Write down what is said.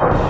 you